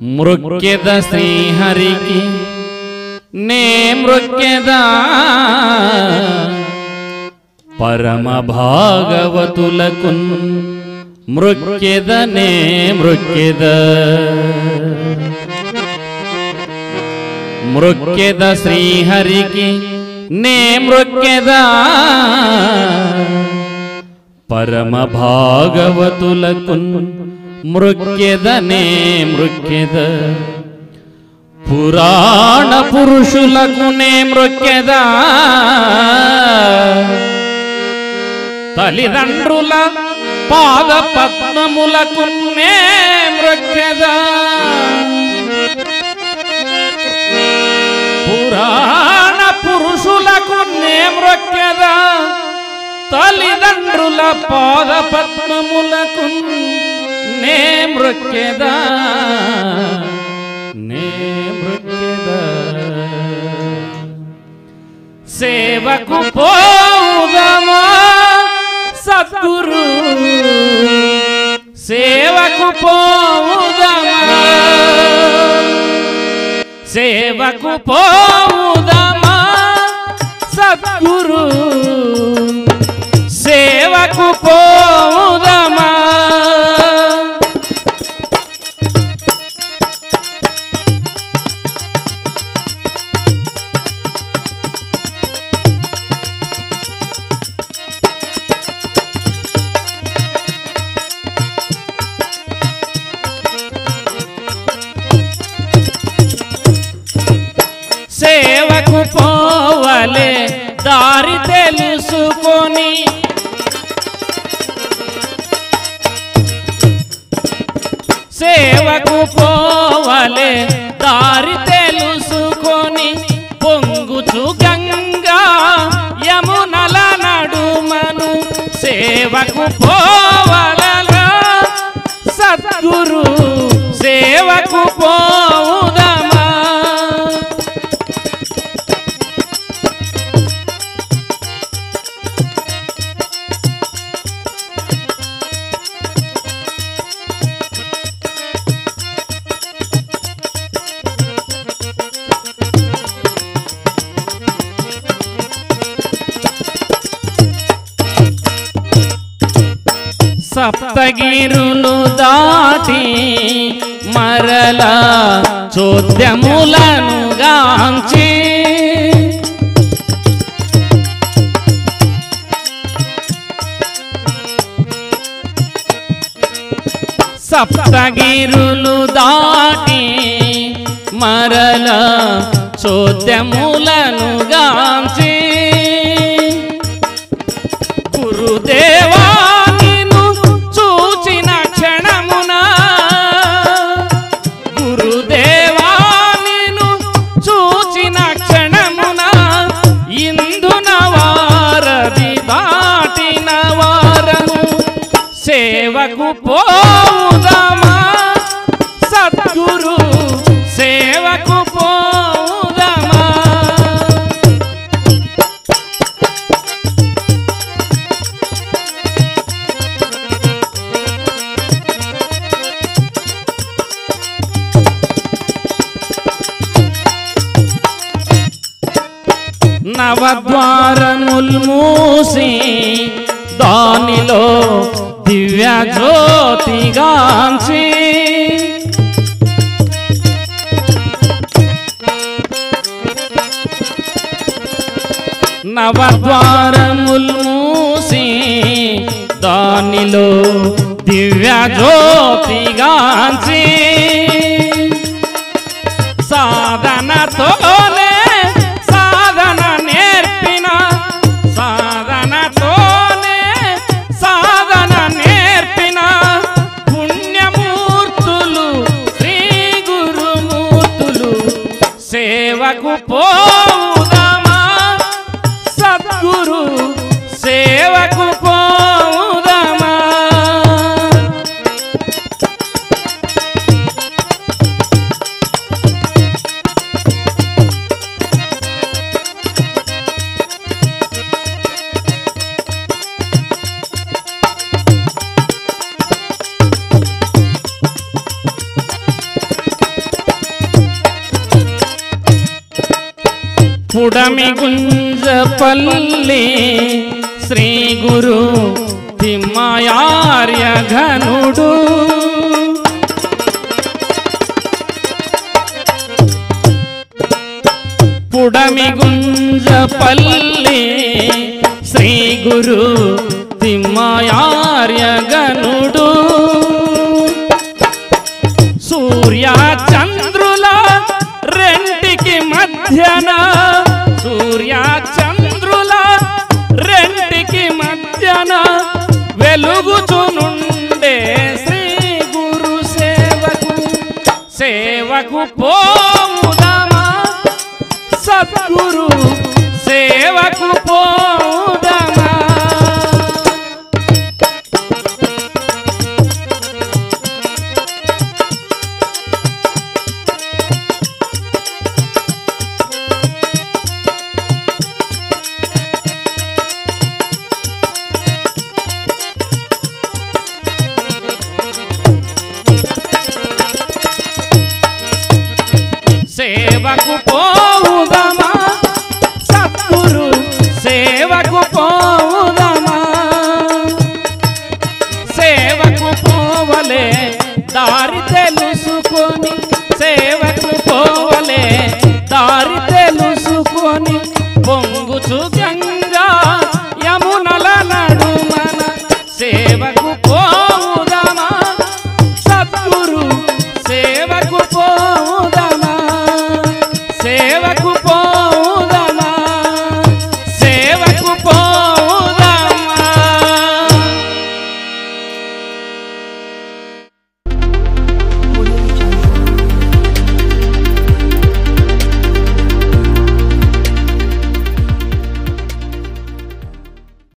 మృక్యద శ్రీహరికి నే మృక్యద పరమ భాగవతులకు మృక్యద నే మృక్యద మృక్యద శ్రీహరికి నే మృక్యద పరమ భాగవతులకు మృక్యదనే మృక్యద పురాణ పురుషులకు నే మృక్యద తల్లిదండ్రుల పాద పద్మములకు నే మృక్యద పురాణ పురుషులకు నే మృక్యద తల్లిదండ్రుల పాద పద్మములకు నే మృక్యద నే మృక్యద సేవకు పోదమా సద్గురు సేవకు పోదమా సేవకు పోదమా సద్గురు సేవకు పోవలే. దారి తెలుసుకొని. సేవకు పోవలే. దారి తెలుసుకొని. పొంగుచు గంగా యమునల నడుమను. సేవకు పో సప్తగిరులు దాటి మరల చోద్యములను గాంచి. సప్తగిరులు దాటి మరల చోద్యములను గాంచి. సేవకు పోదమా? సద్గురు సేవకు పోదమా? నవద్వారముల్ మూసి దానిలో दिव्या ज्योती गांची नवद्वार मुलमुसी दानिलो दिव्या ज्योती गांची పుడమి గుంజ పల్లి శ్రీ గురు తిమ్మయార్య ఘనుడు. పుడమి గుంజ పల్లి శ్రీ గురు సేవకు పోముదమా సద్గురు సేవకు పోదమా సేవకు పోవుదమా? సద్గురు సేవకు పోవుదమా? సేవకు పోవలే దారి తెలుసుకొని సేవకు పోవలే దారి తెలుసుకొని పొంగుచు గంగా యమునల నడుమన సేవకు పోవు